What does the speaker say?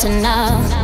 supposed